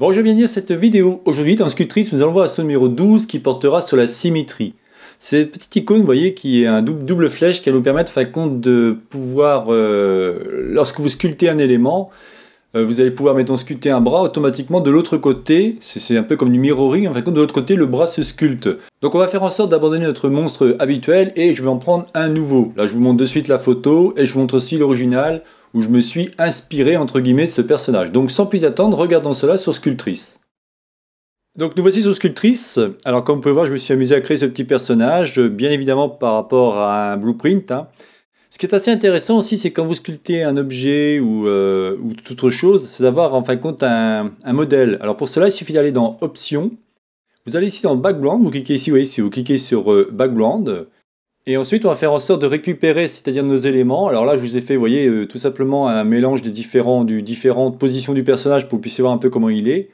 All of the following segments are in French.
Bonjour, bienvenue à cette vidéo. Aujourd'hui, dans Sculptrice, nous allons voir la numéro 12 qui portera sur la symétrie. C'est petite icône, vous voyez, qui est un double, flèche qui va nous permettre, fin compte, de pouvoir, euh, lorsque vous sculptez un élément, euh, vous allez pouvoir, mettons, sculpter un bras, automatiquement de l'autre côté, c'est un peu comme du mirroring, en fin compte, de l'autre côté, le bras se sculpte. Donc on va faire en sorte d'abandonner notre monstre habituel et je vais en prendre un nouveau. Là, je vous montre de suite la photo et je vous montre aussi l'original où je me suis inspiré entre guillemets de ce personnage. Donc sans plus attendre, regardons cela sur Sculptrice. Donc nous voici sur Sculptrice. Alors comme vous pouvez voir, je me suis amusé à créer ce petit personnage, bien évidemment par rapport à un blueprint. Hein. Ce qui est assez intéressant aussi, c'est quand vous sculptez un objet ou, euh, autre chose, c'est d'avoir en fin de compte un, modèle. Alors pour cela, il suffit d'aller dans Options. Vous allez ici dans Background, vous cliquez ici, vous voyez, si vous cliquez sur euh, Background, et ensuite, on va faire en sorte de récupérer, c'est-à-dire nos éléments. Alors là, je vous ai fait, vous voyez, euh, tout simplement un mélange des différents, du, différentes positions du personnage pour que vous puissiez voir un peu comment il est.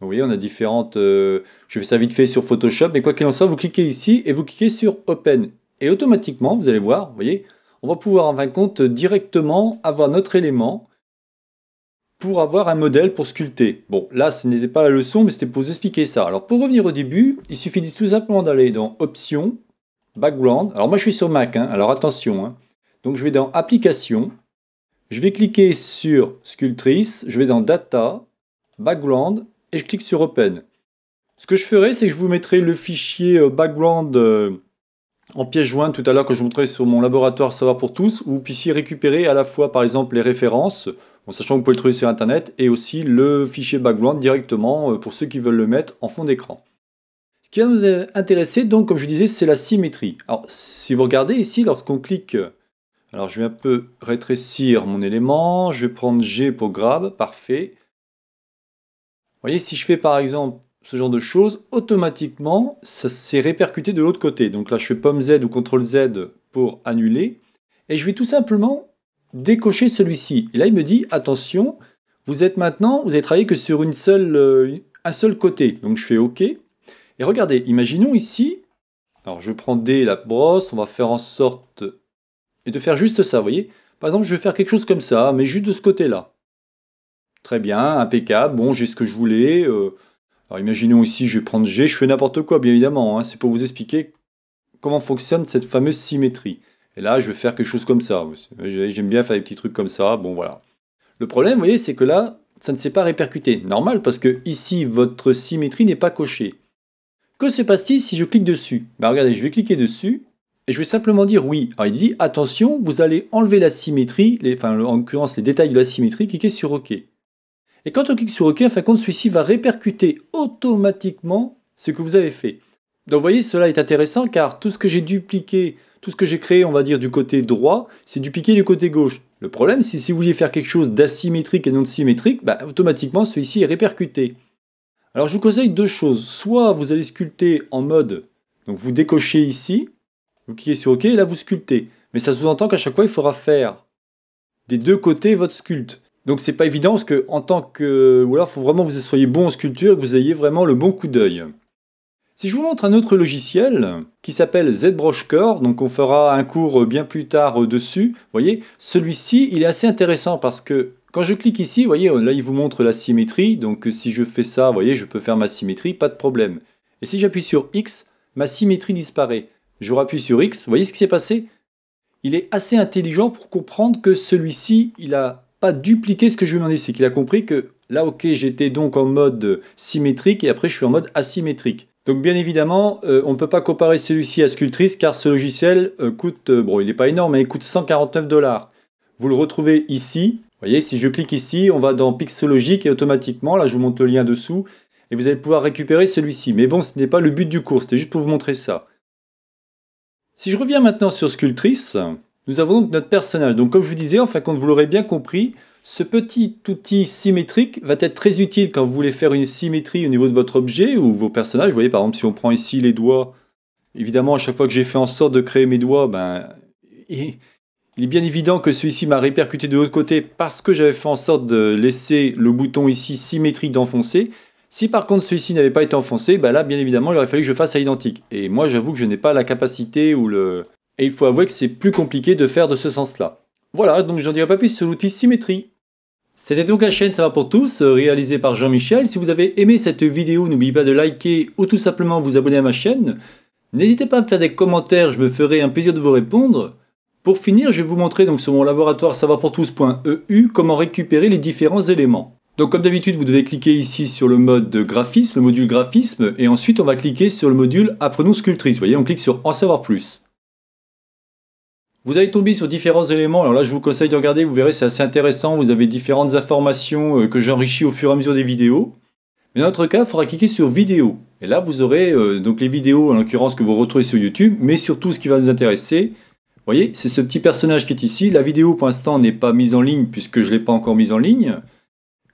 Vous voyez, on a différentes... Euh, je fais ça vite fait sur Photoshop, mais quoi qu'il en soit, vous cliquez ici et vous cliquez sur Open. Et automatiquement, vous allez voir, vous voyez, on va pouvoir en fin de compte directement avoir notre élément pour avoir un modèle pour sculpter. Bon, là, ce n'était pas la leçon, mais c'était pour vous expliquer ça. Alors, pour revenir au début, il suffit tout simplement d'aller dans Options, Background. Alors moi je suis sur Mac, hein. alors attention. Hein. Donc je vais dans Applications, je vais cliquer sur Sculptrice, je vais dans Data, Background et je clique sur Open. Ce que je ferai, c'est que je vous mettrai le fichier euh, background euh, en pièce jointe tout à l'heure que je vous montrerai sur mon laboratoire Savoir pour tous, où vous puissiez récupérer à la fois par exemple les références, en sachant que vous pouvez le trouver sur internet, et aussi le fichier background directement euh, pour ceux qui veulent le mettre en fond d'écran. Ce qui va nous intéresser, donc, comme je disais, c'est la symétrie. Alors, si vous regardez ici, lorsqu'on clique, alors je vais un peu rétrécir mon élément, je vais prendre G pour grab, parfait. Vous voyez, si je fais par exemple ce genre de choses, automatiquement, ça s'est répercuté de l'autre côté. Donc là, je fais pomme Z ou CTRL Z pour annuler. Et je vais tout simplement décocher celui-ci. Et là, il me dit, attention, vous êtes maintenant, vous avez travaillé que sur une seule, euh, un seul côté. Donc je fais OK. Et regardez, imaginons ici, alors je prends D, la brosse, on va faire en sorte et de faire juste ça, vous voyez Par exemple, je vais faire quelque chose comme ça, mais juste de ce côté-là. Très bien, impeccable, bon, j'ai ce que je voulais. Euh. alors imaginons ici, je vais prendre G, je fais n'importe quoi, bien évidemment, hein. c'est pour vous expliquer comment fonctionne cette fameuse symétrie. Et là, je vais faire quelque chose comme ça. J'aime bien faire des petits trucs comme ça, bon voilà. Le problème, vous voyez, c'est que là, ça ne s'est pas répercuté. Normal, parce que ici, votre symétrie n'est pas cochée. Que se passe-t-il si je clique dessus? Ben Regardez, je vais cliquer dessus et je vais simplement dire oui. Alors il dit attention, vous allez enlever la symétrie, enfin en l'occurrence les détails de la symétrie, cliquez sur OK. Et quand on clique sur OK, en fin de compte, celui-ci va répercuter automatiquement ce que vous avez fait. Donc vous voyez, cela est intéressant car tout ce que j'ai dupliqué, tout ce que j'ai créé, on va dire, du côté droit, c'est dupliqué du côté gauche. Le problème, c'est si vous vouliez faire quelque chose d'asymétrique et non symétrique, bah, automatiquement celui-ci est répercuté. Alors je vous conseille deux choses. Soit vous allez sculpter en mode, donc vous décochez ici, vous cliquez sur OK et là vous sculptez. Mais ça sous-entend qu'à chaque fois il faudra faire des deux côtés votre sculpte. Donc c'est pas évident parce que en tant que ou alors il faut vraiment que vous soyez bon en sculpture et que vous ayez vraiment le bon coup d'œil. Si je vous montre un autre logiciel qui s'appelle ZBrush Core, donc on fera un cours bien plus tard dessus, vous voyez, celui-ci il est assez intéressant parce que quand je clique ici, vous voyez, là il vous montre la symétrie, donc si je fais ça, vous voyez, je peux faire ma symétrie, pas de problème. Et si j'appuie sur X, ma symétrie disparaît. Je rappuie sur X, vous voyez ce qui s'est passé? Il est assez intelligent pour comprendre que celui-ci, il n'a pas dupliqué ce que je lui ai demandé, c'est qu'il a compris que là, ok, j'étais donc en mode symétrique et après je suis en mode asymétrique. Donc bien évidemment, euh, on ne peut pas comparer celui-ci à Sculptrice car ce logiciel euh, coûte, euh, bon il n'est pas énorme, mais il coûte 149 dollars. Vous le retrouvez ici, voyez, si je clique ici, on va dans Pixologique et automatiquement, là je vous montre le lien dessous, et vous allez pouvoir récupérer celui-ci. Mais bon, ce n'est pas le but du cours, c'était juste pour vous montrer ça. Si je reviens maintenant sur Sculptrice, nous avons donc notre personnage. Donc comme je vous disais, enfin quand vous l'aurez bien compris, ce petit outil symétrique va être très utile quand vous voulez faire une symétrie au niveau de votre objet ou vos personnages. Vous voyez par exemple si on prend ici les doigts, évidemment à chaque fois que j'ai fait en sorte de créer mes doigts, ben, il est bien évident que celui-ci m'a répercuté de l'autre côté parce que j'avais fait en sorte de laisser le bouton ici symétrique d'enfoncer. Si par contre celui-ci n'avait pas été enfoncé, bah là bien évidemment il aurait fallu que je fasse à l'identique. Et moi j'avoue que je n'ai pas la capacité ou le... Et il faut avouer que c'est plus compliqué de faire de ce sens-là. Voilà, donc j'en dirai pas plus sur l'outil symétrie. C'était donc la chaîne Ça va pour tous, euh, réalisée par Jean-Michel. Si vous avez aimé cette vidéo, n'oubliez pas de liker ou tout simplement vous abonner à ma chaîne. N'hésitez pas à me faire des commentaires, je me ferai un plaisir de vous répondre. Pour finir, je vais vous montrer donc sur mon laboratoire savapourtous.eu comment récupérer les différents éléments. Donc comme d'habitude, vous devez cliquer ici sur le mode graphisme, le module graphisme, et ensuite on va cliquer sur le module Apprenons Sculptrice. Vous voyez, on clique sur En savoir plus. Vous allez tomber sur différents éléments, alors là je vous conseille de regarder, vous verrez c'est assez intéressant, vous avez différentes informations euh, que j'enrichis au fur et à mesure des vidéos. Mais dans notre cas, il faudra cliquer sur vidéo. Et là vous aurez euh, donc les vidéos en l'occurrence que vous retrouvez sur YouTube, mais surtout ce qui va nous intéresser, voyez, c'est ce petit personnage qui est ici. La vidéo pour l'instant n'est pas mise en ligne puisque je ne l'ai pas encore mise en ligne.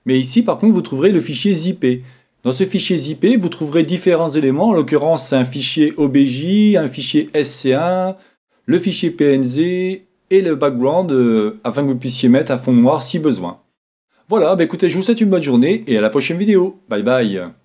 Mais ici par contre vous trouverez le fichier zippé. Dans ce fichier zippé, vous trouverez différents éléments, en l'occurrence un fichier OBJ, un fichier SC1, le fichier PNG et le background euh, afin que vous puissiez mettre un fond noir si besoin. Voilà, bah écoutez, je vous souhaite une bonne journée et à la prochaine vidéo. Bye bye